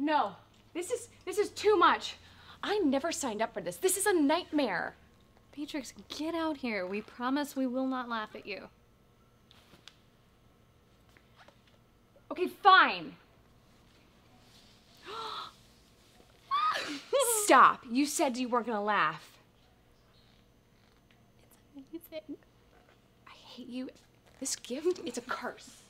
No, this is this is too much. I never signed up for this. This is a nightmare. Beatrix, get out here. We promise we will not laugh at you. Okay, fine. Stop. You said you weren't gonna laugh. It's amazing. I hate you. This gift, it's a curse.